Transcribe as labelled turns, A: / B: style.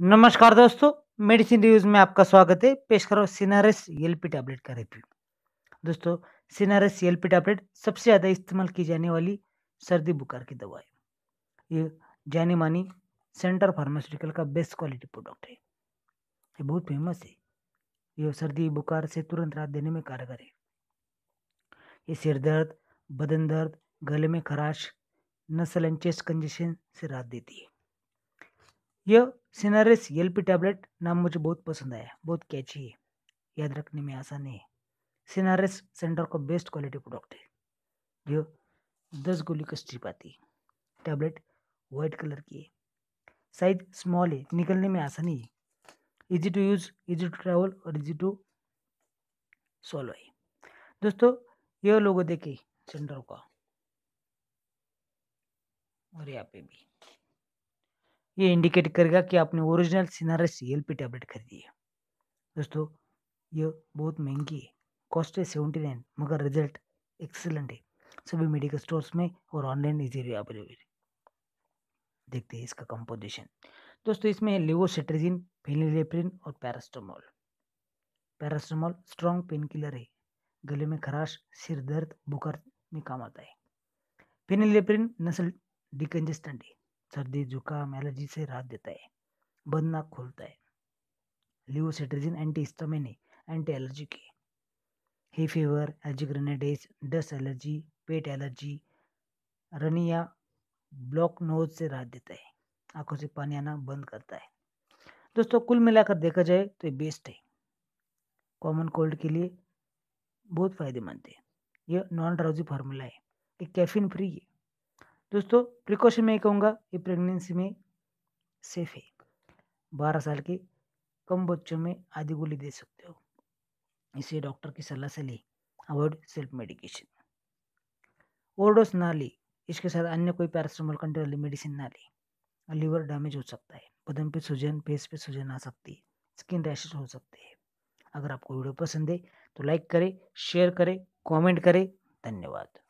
A: नमस्कार दोस्तों, medicine reviews में आपका स्वागत है। पेश करो सिनारस एलपी टैबलेट का रिव्यू दोस्तों, सिनारस एलपी टैबलेट सबसे ज़्यादा इस्तेमाल की जाने वाली सर्दी बुखार की दवा है। ये जानी मानी सेंटर फार्मास्यूटिकल का बेस्ट क्वालिटी प्रोडक्ट है। ये बहुत फ़ेमस है। ये सर्दी, बुखार से तुरंत राहत देने में कारगर है। ये सिर दर्द, बदन दर्द, गले में खराश, नसल एंड चेस्ट कंजेशन से राहत देती है। यह सिनारेस एल टैबलेट नाम मुझे बहुत पसंद आया, बहुत कैची है, याद रखने में आसानी है। सिनारेस सेंटर का बेस्ट क्वालिटी प्रोडक्ट है, जो दस गोली का स्ट्रिप आती है। टैबलेट वाइट कलर की है साइज़ स्मॉल है, निकलने में आसानी है। Easy to use easy to travel और इजी टू सॉल्व है। दोस्तों यह लोगो देखे, सेंटर का, और यहाँ पे भी। ये इंडिकेट करेगा कि आपने ओरिजिनल सिनारस एल पी टैबलेट खरीदी है। दोस्तों, ये बहुत महँगी है कॉस्ट है सेवेंटी नाइन मगर रिज़ल्ट एक्सेलेंट है। सभी मेडिकल स्टोर्स में और ऑनलाइन इजीली अवेलेबल है। देखते हैं इसका कंपोजिशन दोस्तों, इसमें है लिवोसिट्रिजिन फेनिलेप्रिन और paracetamol paracetamol strong pain killer है। गले में खराश, सिर दर्द, बुखार में काम आता है। फेनिलेप्रिन नसल डिकंजेस्टेंट है। सर्दी, जुकाम, एलर्जी से राहत देता है, बंद नाक खोलता है। Levocetirizine anti histamine anti allergy की hay fever allergic rhinitis dust allergy pet allergy runny block nose से राहत देता है। आँखों से पानी आना बंद करता है। दोस्तों, कुल मिलाकर देखा जाए तो ये बेस्ट है। कॉमन कोल्ड के लिए बहुत फ़ायदेमंद है। यह नॉन ड्राउजी फार्मूला है। ये कैफीन फ्री है। दोस्तों प्रिकॉशन में कहूँगा, ये प्रेगनेंसी में सेफ़ है। बारह साल के कम बच्चों में आधी गोली दे सकते हो। इसे डॉक्टर की सलाह से ले। अवॉइड सेल्फ मेडिकेशन ओवरडोज ना ले। इसके साथ अन्य कोई पैरास्टामोल कंटेन वाली मेडिसिन ना ले। लीवर डैमेज हो सकता है। बदन पे सूजन फेस पे सूजन आ सकती है। स्किन रैशेज हो सकते हैं। अगर आपको वीडियो पसंद है तो लाइक करें शेयर करें कमेंट करें। धन्यवाद।